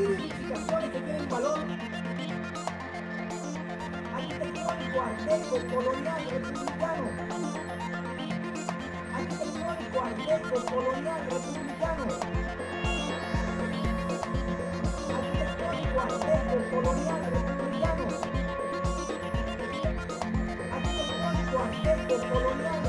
vivir edificaciones que tienen valor arquitectónico, arteco, colonial, republicano. Arquitectónico, arteco, colonial, republicano. Arquitectónico, arteco, colonial, republicano. Arteco, colonial,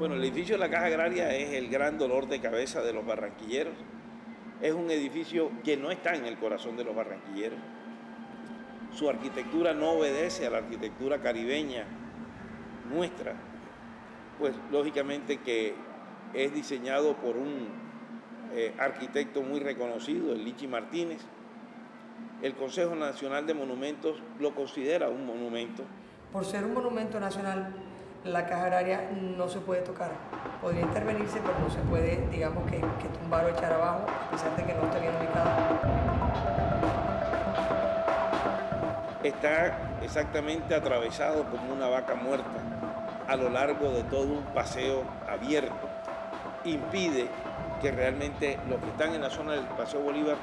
Bueno, el edificio de la Caja Agraria es el gran dolor de cabeza de los barranquilleros. Es un edificio que no está en el corazón de los barranquilleros. Su arquitectura no obedece a la arquitectura caribeña nuestra. Pues lógicamente que es diseñado por un eh, arquitecto muy reconocido, el Lichi Martínez. El Consejo Nacional de Monumentos lo considera un monumento. Por ser un monumento nacional, la caja agraria no se puede tocar. Podría intervenirse, pero no se puede, digamos, que, que tumbar o echar abajo, a pesar de que no esté bien ubicada. Está exactamente atravesado como una vaca muerta a lo largo de todo un paseo abierto. Impide que realmente los que están en la zona del Paseo Bolívar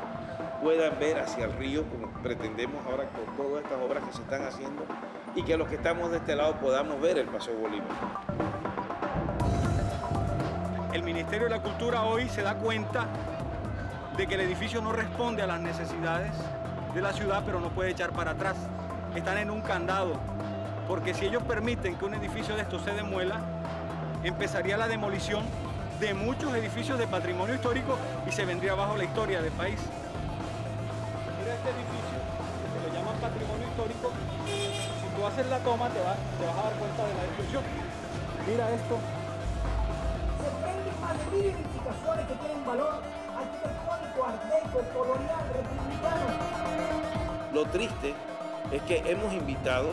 puedan ver hacia el río, como pretendemos ahora con todas estas obras que se están haciendo, y que los que estamos de este lado podamos ver el Paseo Bolívar. El Ministerio de la Cultura hoy se da cuenta de que el edificio no responde a las necesidades de la ciudad, pero no puede echar para atrás. Están en un candado, porque si ellos permiten que un edificio de estos se demuela, empezaría la demolición de muchos edificios de patrimonio histórico y se vendría abajo la historia del país. Mira este edificio, patrimonio histórico, tú haces la toma te, te vas a dar cuenta de la destrucción. Mira esto. Se prenden más de mil edificaciones que tienen valor arquitectónico, arteco, colonial, republicano. Lo triste es que hemos invitado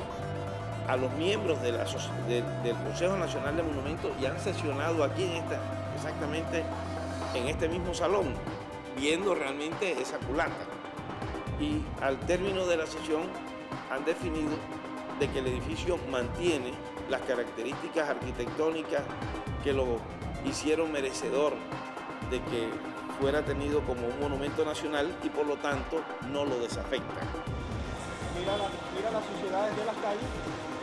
a los miembros de la, de, del Consejo Nacional de Monumentos y han sesionado aquí en esta, exactamente en este mismo salón, viendo realmente esa culata. Y al término de la sesión han definido de que el edificio mantiene las características arquitectónicas que lo hicieron merecedor de que fuera tenido como un monumento nacional y por lo tanto no lo desafecta. Mira, mira las sociedades de las calles.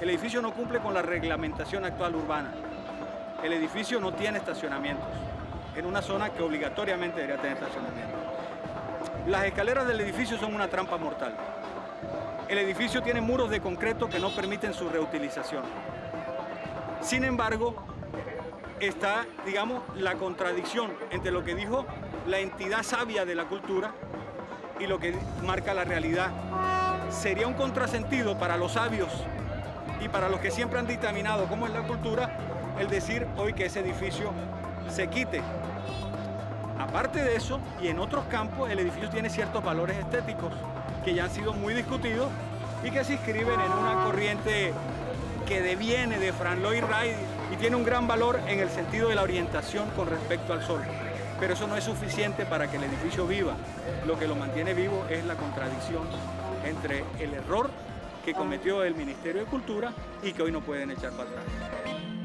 El edificio no cumple con la reglamentación actual urbana. El edificio no tiene estacionamientos en una zona que obligatoriamente debería tener estacionamiento. Las escaleras del edificio son una trampa mortal. El edificio tiene muros de concreto que no permiten su reutilización. Sin embargo, está, digamos, la contradicción entre lo que dijo la entidad sabia de la cultura y lo que marca la realidad. Sería un contrasentido para los sabios y para los que siempre han dictaminado cómo es la cultura, el decir hoy que ese edificio se quite. Aparte de eso, y en otros campos, el edificio tiene ciertos valores estéticos que ya han sido muy discutidos y que se inscriben en una corriente que deviene de Frank Lloyd Wright y tiene un gran valor en el sentido de la orientación con respecto al sol. Pero eso no es suficiente para que el edificio viva. Lo que lo mantiene vivo es la contradicción entre el error que cometió el Ministerio de Cultura y que hoy no pueden echar para atrás.